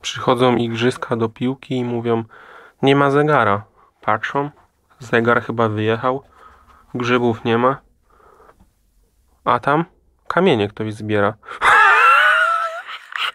Przychodzą igrzyska do piłki i mówią: Nie ma zegara. Patrzą, zegar chyba wyjechał, grzybów nie ma. A tam kamienie ktoś zbiera.